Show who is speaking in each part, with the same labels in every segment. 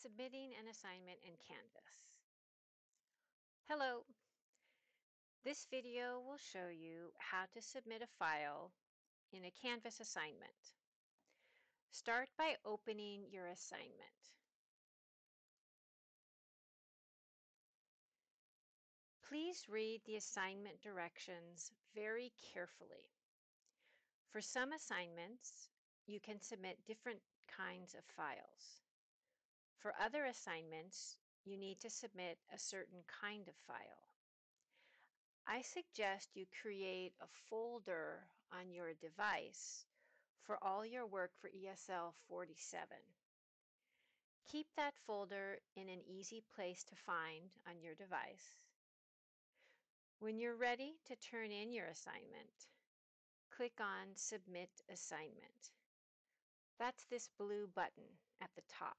Speaker 1: Submitting an assignment in Canvas. Hello. This video will show you how to submit a file in a Canvas assignment. Start by opening your assignment. Please read the assignment directions very carefully. For some assignments, you can submit different kinds of files. For other assignments, you need to submit a certain kind of file. I suggest you create a folder on your device for all your work for ESL 47. Keep that folder in an easy place to find on your device. When you're ready to turn in your assignment, click on Submit Assignment. That's this blue button at the top.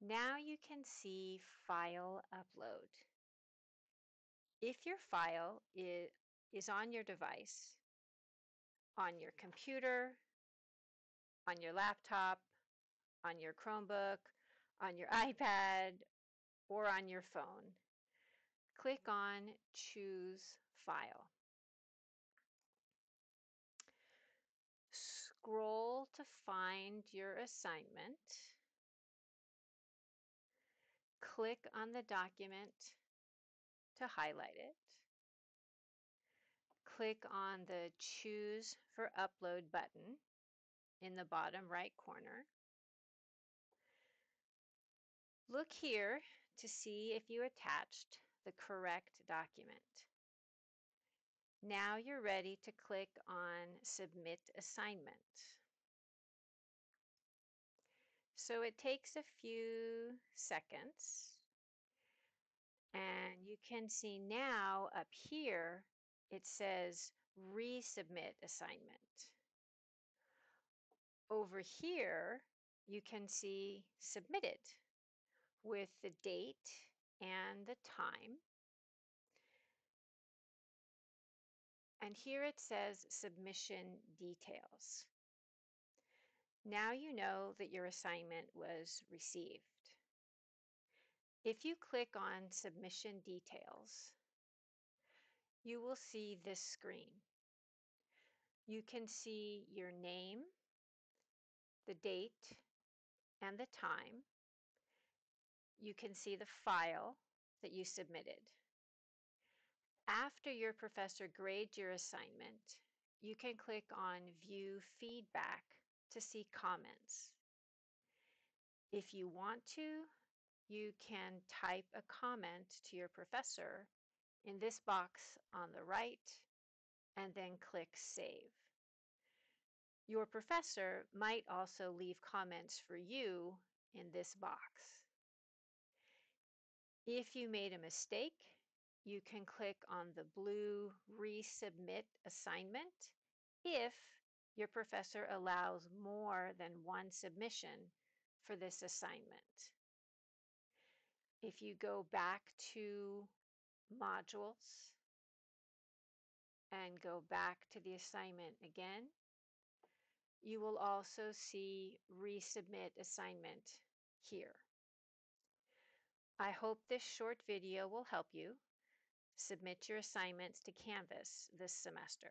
Speaker 1: Now you can see File Upload. If your file is, on your device, on your computer, on your laptop, on your Chromebook, on your iPad, or on your phone, click on Choose File. Scroll to find your assignment click on the document to highlight it. Click on the Choose for Upload button in the bottom right corner. Look here to see if you attached the correct document. Now you're ready to click on Submit Assignment. So it takes a few seconds. And you can see now up here, it says resubmit assignment. Over here, you can see submitted with the date and the time. And here it says submission details. Now you know that your assignment was received. If you click on Submission Details, you will see this screen. You can see your name, the date, and the time. You can see the file that you submitted. After your professor grades your assignment, you can click on View Feedback to see comments. If you want to, you can type a comment to your professor in this box on the right and then click Save. Your professor might also leave comments for you in this box. If you made a mistake, you can click on the blue Resubmit Assignment if your professor allows more than one submission for this assignment. If you go back to modules and go back to the assignment again, you will also see resubmit assignment here. I hope this short video will help you submit your assignments to Canvas this semester.